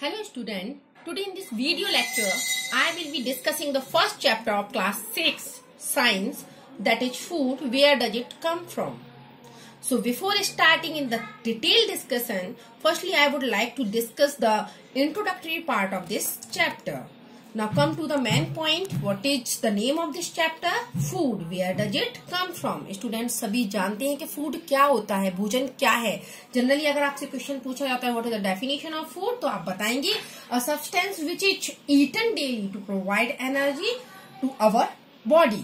Hello student, today in this video lecture, I will be discussing the first chapter of class 6 science that is food, where does it come from? So before starting in the detailed discussion, firstly I would like to discuss the introductory part of this chapter. Now come to the main point. What is the name of this chapter? Food. Where does it come from? Students सभी जानते हैं कि food क्या होता है भोजन क्या है जनरली अगर आपसे क्वेश्चन पूछा जाता है what is the definition of food तो आप बताएँगे a substance which is eaten daily to provide energy to our body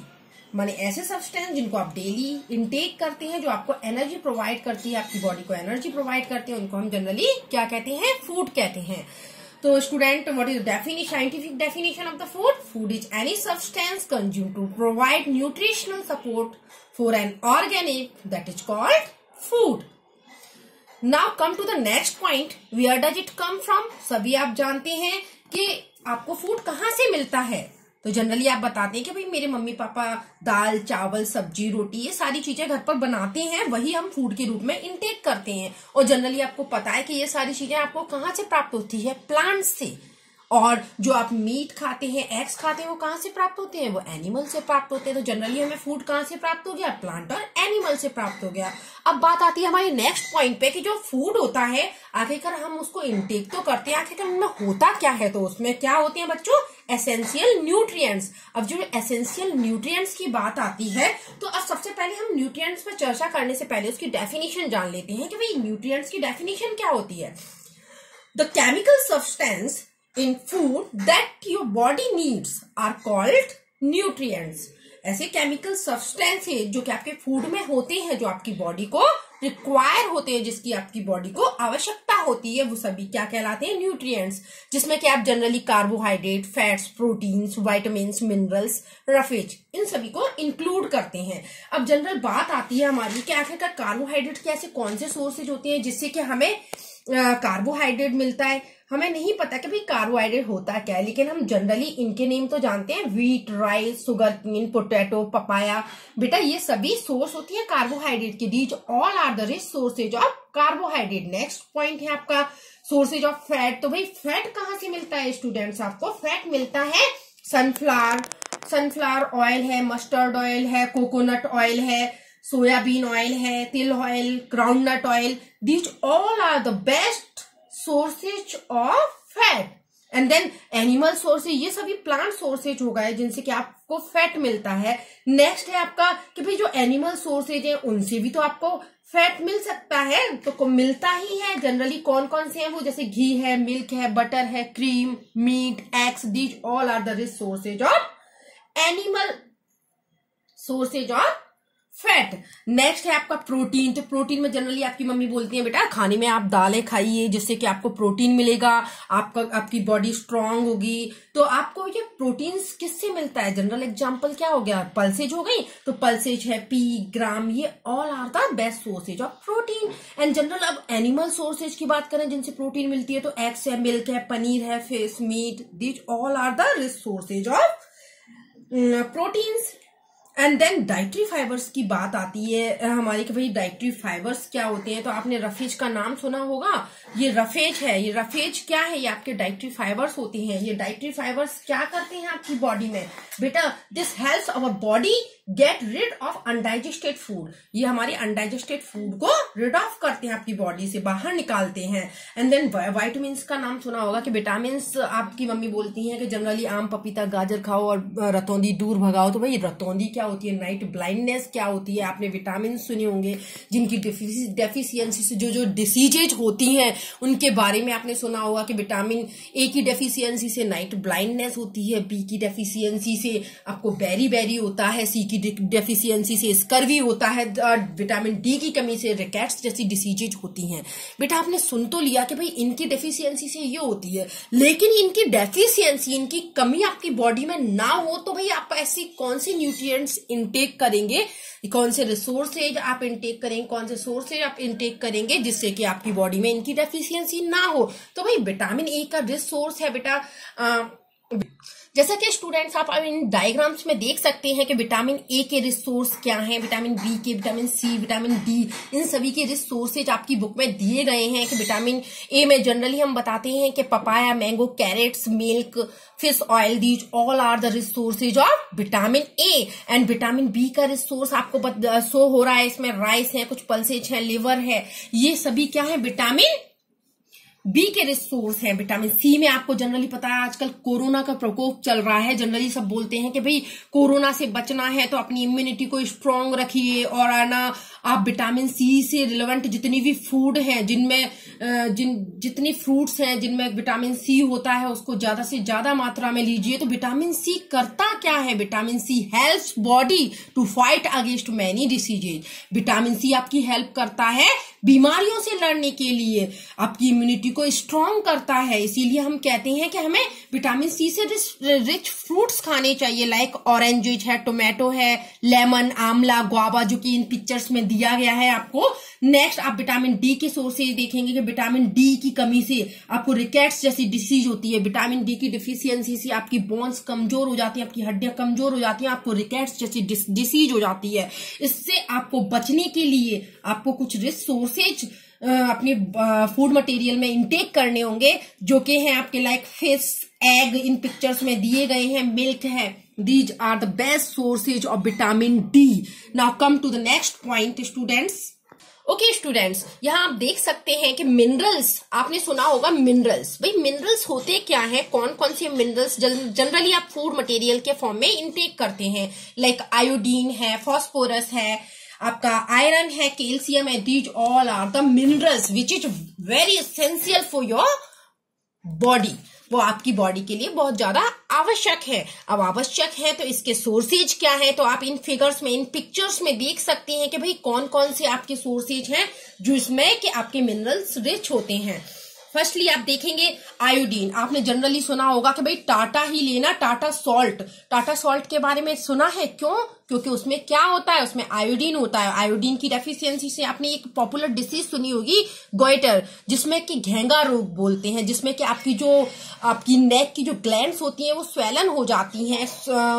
माने ऐसे सब्सटेंस जिनको आप डेली इनटेक करते हैं जो आपको एनर्जी प्रोवाइड करती है आपकी बॉडी को एनर्जी प्रोवाइड करते हैं उनको हम जनरली क्या कहते हैं फ़ूड कहते हैं तो student what is definition scientific definition of the food food is any substance consume to provide nutritional support for an organic that is called food now come to the next point we are does it come from सभी आप जानते हैं कि आपको food कहाँ से मिलता है? तो जनरली आप बताते हैं कि भाई मेरे मम्मी पापा दाल, चावल, सब्ज़ी, रोटी, ये सारी चीज़ें घर पर बनाते हैं, वही हम फ़ूड के रूप में इंटेक करते हैं। और जनरली आपको पता है कि ये सारी चीज़ें आपको कहाँ से प्राप्त होती है? प्लांट से। और जो आप मीट खाते हैं एग्स खाते हैं, वो कहाँ से प्राप्त होते हैं? वो एनिमल से प्राप्त होते हैं। तो जनरली हमें फ़ूड कहाँ से प्राप्त हो गया? प्लांट और एनिमल से प्राप्त हो गया। अब बात आती है हमारी नेक्स्ट पॉइंट पे कि जो फ़ूड होता है, आखिरकार हम उसको इनटेक तो करते हैं, आखिरकार उनमें होता क्या है? तो उसमें क्या होते हैं बच्चों? एसेंशियल न्यूट्रिएंट्स अब जो एसेंशियल न्यूट्रिएंट्स की बात आती है तो अब सबसे पहले हम न्यूट्रिएंट्स पर चर्चा करने से पहले उसकी डेफिनेशन जान लेते हैं कि भाई न्यूट्रिएंट्स की डेफिनेशन क्या होती है? The chemical substance in food that your body needs are called nutrients ऐसे केमिकल सब्सटेंस है जो कि आपके फ़ूड में होते हैं, जो आपकी बॉडी को रिक्वायर होते हैं, जिसकी आपकी बॉडी को आवश्यकता होती है, वो सभी क्या कहलाते हैं? न्यूट्रिएंट्स जिसमें कि आप generally carbohydrate fats proteins vitamin minerals roughage इन सभी को इंक्लूड करते हैं। अब जनरल बात आती है हमारी कि आखिरकार कार्बोहाइड्रेट के ऐसे कौन से सोर्सेज होते हैं, जिससे कि हमें कार्बोहाइड्रेट मिलता है। हमें नहीं पता कि भाई कार्बोहाइड्रेट होता क्या है, लेकिन हम जनरली इनके नेम तो जानते हैं। Wheat rice sugar cane potato papaya बेटा, ये सभी सोर्स होती है कार्बोहाइड्रेट की। These all are the rich sources of carbohydrate next point है आपका सोर्सेज ऑफ़ फैट तो भाई फैट कहाँ से मिलता है स्टूडेंट्स आपको फैट मिलता है सनफ्लावर सनफ्लावर ऑयल है मस्टर्ड ऑयल है कोकोनट ऑयल है। सोयाबीन ऑयल है तिल oil groundnut oil these all are the best sources of fat and then animal sources ये सभी प्लांट सोर्सेज हो गए जिनसे कि आपको फैट मिलता है। नेक्स्ट है आपका कि भाई जो एनिमल सोर्सेज है, उनसे भी तो आपको फैट मिल सकता है। तो मिलता ही है। जनरली कौन कौन से हैं वो? जैसे घी है मिल्क है बटर है cream meat eggs these all are the rich sources of animal sources of fat. Next है आपका प्रोटीन। तो प्रोटीन में जनरली आपकी मम्मी बोलती है, बेटा, खाने में आप दालें खाइए, जिससे कि आपको प्रोटीन मिलेगा, आपका, आपकी बॉडी स्ट्रांग होगी। तो आपको ये प्रोटीन किससे मिलता है? जनरल एग्जांपल क्या हो गया? पल्सेज हो गई? तो पल्सेज है पी ग्राम ये all are the best sources of protein and general अब एनिमल सोर्सेज की बात करें, जिनसे प्रोटीन मिलती है तो एग्स है मिल्क है, पनीर है fish meat these all are the rich sources of proteins and then dietary fibres की बात आती है हमारी कि भाई डाइट्री फाइबर्स क्या होते हैं? तो आपने रफेज का नाम सुना होगा। ये रफेज है, ये रफेज क्या है? ये आपके डाइट्री फाइबर्स होते हैं। ये डाइट्री फाइबर्स क्या करते हैं आपकी बॉडी में? बेटा this help our body get rid of undigested food ये हमारे अनडाइजेस्टेड फ़ूड को रिड ऑफ़ करते हैं आपकी बॉडी से, बाहर निकालते हैं। एंड देन वाइटामिन का नाम सुना होगा कि विटामिन आपकी मम्मी बोलती हैं कि जनरली आम पपीता, गाजर खाओ और रतौंदी दूर भगाओ। तो भाई रतौंदी क्या होती है? नाइट ब्लाइंडनेस क्या होती है? आपने विटामिन सुने होंगे, जिनकी डेफिशियंसी से जो जो डिसीजेज होती हैं, उनके बारे में आपने सुना होगा कि विटामिन ए की डेफिशियंसी से नाइट ब्लाइंडनेस होती है बी की डेफिशियंसी से आपको बेरी बेरी होता है सी की डेफिशियंसी से स्कर्वी होता है विटामिन डी की कमी से रिकेट्स जैसी डिसीजेज होती हैं। बेटा, आपने सुन तो लिया कि भाई इनकी डेफिशियंसी से ये होती है, लेकिन इनकी डेफिशियंसी इनकी कमी आपकी बॉडी में ना हो तो भाई आप ऐसी कौन सी न्यूट्रिएंट्स इनटेक करेंगे, कौन से रिसोर्सेज आप इनटेक करेंगे, कौन से सोर्सेज आप इनटेक करेंगे, जिससे कि आपकी बॉडी में इनकी डेफिशियंसी ना हो। तो भाई विटामिन ए का रिसोर्स है बेटा जैसा कि स्टूडेंट्स आप इन डायग्राम्स में देख सकते हैं कि विटामिन ए के रिसोर्स क्या हैं vitamin B K vitamin C vitamin D इन सभी के रिसोर्सेज आपकी बुक में दिए गए हैं कि विटामिन ए में जनरली हम बताते हैं कि papaya mango carrots milk fish oil these all are the resources of vitamin A and vitamin B का रिसोर्स आपको शो हो रहा है, इसमें राइस है, कुछ पल्सेज है लिवर है, ये सभी क्या है? विटामिन बी के रिसोर्स हैं विटामिन सी में आपको जनरली पता है आजकल कोरोना का प्रकोप चल रहा है। जनरली सब बोलते हैं कि भाई कोरोना से बचना है तो अपनी इम्यूनिटी को स्ट्रांग रखिए और ना आप विटामिन सी से रिलेवेंट जितनी भी फ़ूड है, जिनमें जिन, जितनी फ्रूट्स हैं, जिनमें विटामिन सी होता है, उसको ज़्यादा से ज़्यादा मात्रा में लीजिए। तो विटामिन सी करता क्या है? Vitamin C help body to fight against many diseases vitamin C आपकी हेल्प करता है बीमारियों से लड़ने के लिए। आपकी इम्यूनिटी को स्ट्रांग करता है। इसीलिए हम कहते हैं कि हमें विटामिन सी से रिच फ्रूट्स खाने चाहिए लाइक ऑरेंज है टोमेटो है लेमन आमला गुआवा जो कि इन पिक्चर्स में दिया गया है आपको। नेक्स्ट आप विटामिन डी के सोर्सेज देखेंगे कि विटामिन डी की कमी से आपको रिकेट्स जैसी डिसीज होती है। विटामिन डी की डिफिशियंसी से आपकी बोन्स कमज़ोर हो जाती है, आपकी हड्डियाँ कमज़ोर हो जाती हैं, आपको रिकेट्स जैसी डिसीज हो जाती है। इससे आपको बचने के लिए आपको कुछ रिसोर्सेज अपने फ़ूड मटेरियल में इंटेक करने होंगे, जो कि हैं आपके लाइक फ़िश एग इन पिक्चर्स में दिए गए हैं मिल्क है। These are the best sources of vitamin D now come to the next point students okay students यहाँ आप देख सकते हैं कि मिनरल्स आपने सुना होगा मिनरल्स भाई मिनरल्स होते क्या हैं? कौन कौन से मिनरल्स जनरली आप फ़ूड मटेरियल के फॉर्म में इनटेक करते हैं। लाइक like आयोडीन है फॉस्फोरस है, आपका आयरन है कैल्शियम है these all are the minerals which is very essential for your body वो आपकी बॉडी के लिए बहुत ज़्यादा आवश्यक है। अब आवश्यक है तो इसके सोर्सेज क्या है? तो आप इन फिगर्स में, इन पिक्चर्स में देख सकती हैं कि भाई कौन कौन से आपके सोर्सेज हैं जिसमें कि आपके मिनरल्स रिच होते हैं। फर्स्टली आप देखेंगे आयोडीन आपने जनरली सुना होगा कि भाई टाटा ही लेना, टाटा सॉल्ट टाटा सॉल्ट के बारे में सुना है? क्यों? क्योंकि उसमें क्या होता है? उसमें आयोडीन होता है। आयोडीन की डेफिशिएंसी से आपने एक पॉपुलर डिसीज सुनी होगी गोइटर जिसमें कि घेंगा रोग बोलते हैं, जिसमें कि आपकी जो, आपकी नेक की जो ग्लैंड होती है, वो स्वेलन हो जाती हैं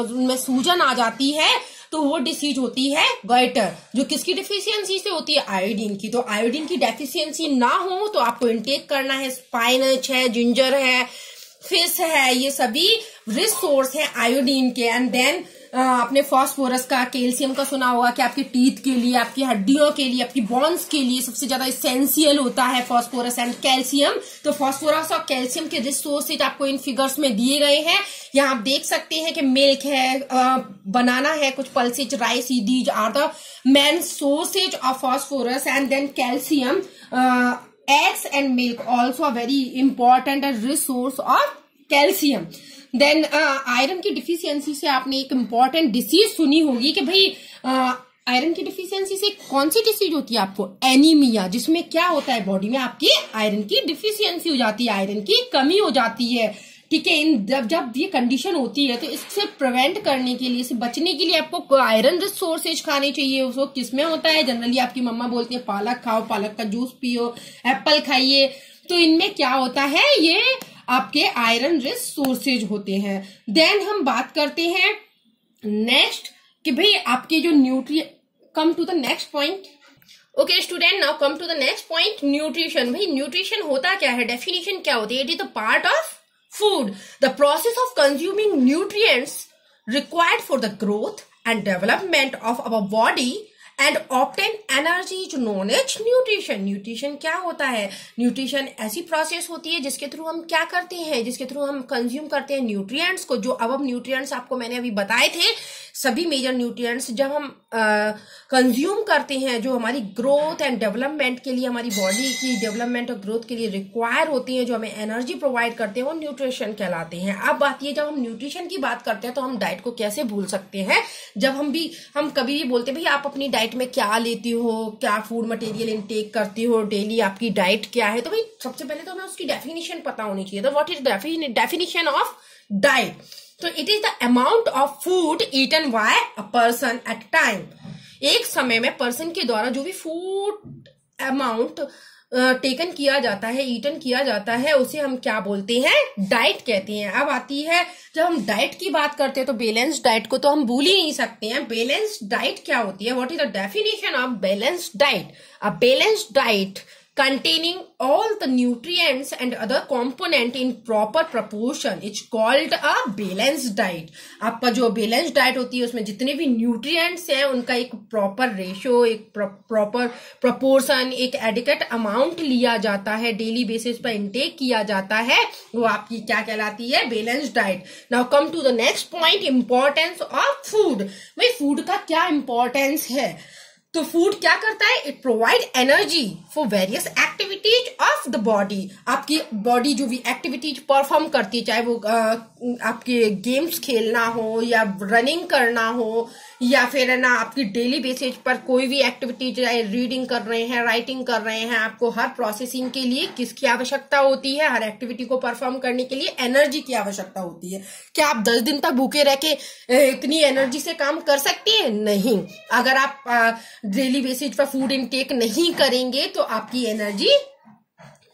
उनमें सूजन आ जाती है तो वो डिसीज होती है गोइटर जो किसकी डिफिशियंसी से होती है? आयोडीन की। तो आयोडीन की डेफिशियंसी ना हो तो आपको इनटेक करना है। स्पाइनच है जिंजर है फ़िश है, ये सभी रिसोर्स है आयोडीन के। एंड देन आपने फॉस्फोरस का, कैल्शियम का सुना होगा कि आपके टीथ के लिए, आपकी हड्डियों के लिए, आपकी बॉन्स के लिए सबसे ज़्यादा इसेंशियल होता है फॉस्फोरस एंड कैल्शियम। तो फॉस्फोरस और कैल्शियम के रिसोर्सेज आपको इन फिगर्स में दिए गए हैं। यहाँ आप देख सकते हैं कि मिल्क है बनाना है, कुछ pulses rice these are the main sources of phosphorus and then calcium eggs and milk also very important resource of calcium then iron की डिफिशियंसी से आपने एक इंपॉर्टेंट डिसीज सुनी होगी कि भाई आयरन uh, की डिफिशियंसी से कौन सी डिसीज होती है आपको? एनीमिया जिसमें क्या होता है बॉडी में? आपकी आयरन की डिफिशियंसी हो जाती है आयरन की कमी हो जाती है। ठीक है इन जब जब ये कंडीशन होती है तो इससे प्रिवेंट करने के लिए इसे बचने के लिए आपको आयरन रिसोर्सेज खाने चाहिए। उसको किसमें होता है? जनरली आपकी मम्मा बोलती है पालक खाओ पालक का जूस पियो एप्पल खाइए। तो इनमें क्या होता है? ये आपके आयरन रिच सोर्सेज होते हैं। देन हम बात करते हैं नेक्स्ट कि भाई आपके जो nutri come to the next point okay student now come to the next point nutrition भाई न्यूट्रिशन होता क्या है? डेफिनेशन क्या होती है? It is the part of food the process of consuming nutrients required for the growth and development of our body and obtain energy is known as nutrition nutrition क्या होता है? न्यूट्रिशन ऐसी प्रोसेस होती है जिसके थ्रू हम क्या करते हैं? जिसके थ्रू हम कंज्यूम करते हैं न्यूट्रिएंट्स को, जो अब न्यूट्रिएंट्स आपको मैंने अभी बताए थे, सभी मेजर न्यूट्रिएंट्स जब हम कंज्यूम करते हैं, जो हमारी ग्रोथ एंड डेवलपमेंट के लिए, हमारी बॉडी की डेवलपमेंट और ग्रोथ के लिए रिक्वायर होती है, जो हमें एनर्जी प्रोवाइड करते हैं, वो न्यूट्रिशन कहलाते हैं। अब बात ये, जब हम न्यूट्रिशन की बात करते हैं तो हम डाइट को कैसे भूल सकते हैं? जब हम भी, हम कभी भी बोलते भाई आप अपनी डाइट में क्या लेती हो, क्या फ़ूड मटेरियल इनटेक करती हो डेली आपकी डाइट क्या है? तो भाई, सबसे पहले तो हमें उसकी डेफिनेशन पता होनी चाहिए। तो what is definition of diet तो it is the amount of food eaten by a person at time एक समय में पर्सन के द्वारा जो भी फ़ूड अमाउंट टेकन किया जाता है ईटन किया जाता है, उसे हम क्या बोलते हैं? डाइट कहते हैं। अब आती है, जब हम डाइट की बात करते हैं तो बैलेंस डाइट को तो हम भूल ही नहीं सकते हैं। बैलेंस डाइट क्या होती है? What is the definition of balance diet a balance diet containing all the nutrients and other component in proper proportion. It's called a balanced diet. आपका जो बैलेंस डाइट होती है, उसमें जितने भी न्यूट्रिएंट्स हैं, उनका एक प्रॉपर रेशियो एक प्रॉपर प्रोपोर्शन एक एडिकेट अमाउंट लिया जाता है डेली बेसिस पर इंटेक किया जाता है, वो आपकी क्या कहलाती है? Balance diet now come to the next point importance of food भाई फ़ूड का क्या इंपॉर्टेंस है? तो फ़ूड क्या करता है? It provide energy for various activities of the body आपकी बॉडी जो भी एक्टिविटीज़ परफॉर्म करती है चाहे वो आ, आपके गेम्स खेलना हो या रनिंग करना हो या फिर है ना, आपकी डेली बेसिस पर कोई भी एक्टिविटी चाहे रीडिंग कर रहे हैं राइटिंग कर रहे हैं, आपको हर प्रोसेसिंग के लिए किसकी आवश्यकता होती है? हर एक्टिविटी को परफॉर्म करने के लिए एनर्जी की आवश्यकता होती है। क्या आप दस दिन तक भूखे रह के इतनी एनर्जी से काम कर सकते हैं? नहीं। अगर आप डेली बेसिस पर फ़ूड इनटेक नहीं करेंगे तो आपकी एनर्जी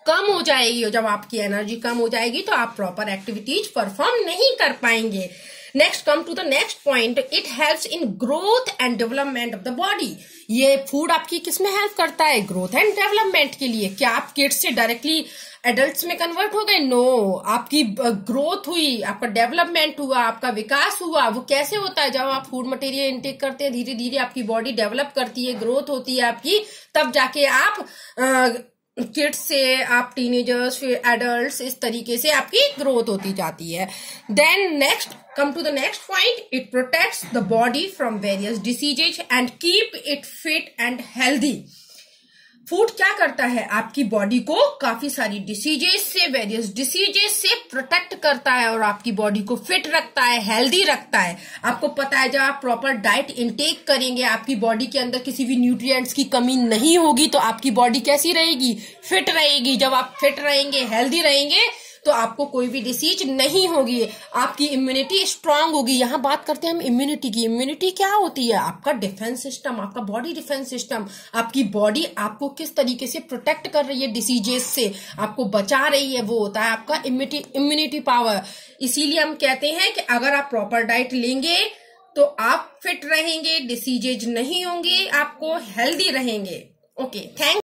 कम हो जाएगी। जब आपकी एनर्जी कम हो जाएगी तो आप प्रॉपर एक्टिविटीज़ परफॉर्म नहीं कर पाएँगे। Next come to the next point it helps in growth and development of the body ये फ़ूड आपकी किसमें हेल्प करता है? ग्रोथ एंड डेवलपमेंट के लिए। क्या आप किड्स से डायरेक्टली एडल्ट में कन्वर्ट हो गए? No no. आपकी ग्रोथ हुई, आपका डेवलपमेंट हुआ, आपका विकास हुआ, वो कैसे होता है? जब आप फ़ूड मटेरियल इनटेक करते हैं धीरे धीरे आपकी बॉडी डेवलप करती है ग्रोथ होती है आपकी, तब जाके आप किड्स से, आप टीनेजर्स फिर एडल्ट इस तरीके से आपकी ग्रोथ होती जाती है। Then next come to the next point it protect the body from various diseases and keep it fit and healthy food क्या करता है? आपकी बॉडी को काफ़ी सारी डिसीजेस से वेरियस डिसीजेस से प्रोटेक्ट करता है और आपकी बॉडी को फिट रखता है हेल्दी रखता है। आपको पता है, जब आप प्रॉपर डाइट इंटेक करेंगे, आपकी बॉडी के अंदर किसी भी न्यूट्रिएंट्स की कमी नहीं होगी तो आपकी बॉडी कैसी रहेगी? फिट रहेगी। जब आप फिट रहेंगे हेल्दी रहेंगे तो आपको कोई भी डिसीज नहीं होगी। आपकी इम्यूनिटी स्ट्रांग होगी। यहाँ बात करते हैं हम इम्यूनिटी की। इम्यूनिटी क्या होती है? आपका डिफेंस सिस्टम आपका बॉडी डिफेंस सिस्टम आपकी बॉडी आपको किस तरीके से प्रोटेक्ट कर रही है डिसीजेस से? आपको बचा रही है, वो होता है आपका इम्यूनिटी इम्यूनिटी पावर इसीलिए हम कहते हैं कि अगर आप प्रॉपर डाइट लेंगे तो आप फिट रहेंगे डिसीजेज नहीं होंगे, आपको हेल्दी रहेंगे। Okay thank